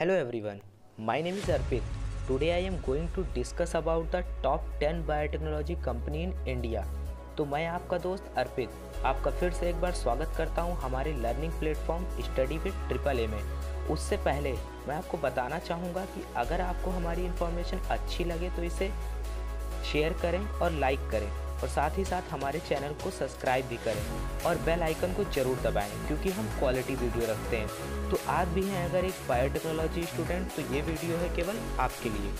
Hello everyone, my name is Arpit. Today I am going to discuss about the top 10 biotechnology company in India. तो मैं आपका दोस्त अर्पित आपका फिर से एक बार स्वागत करता हूँ हमारे learning platform study with triple A में उससे पहले मैं आपको बताना चाहूँगा कि अगर आपको हमारी इन्फॉर्मेशन अच्छी लगे तो इसे शेयर करें और लाइक करें और साथ ही साथ हमारे चैनल को सब्सक्राइब भी करें और बेल आइकन को ज़रूर दबाएँ, क्योंकि हम क्वालिटी वीडियो रखते हैं। तो आप भी हैं अगर एक बायोटेक्नोलॉजी स्टूडेंट तो ये वीडियो है केवल आपके लिए।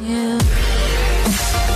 Yeah.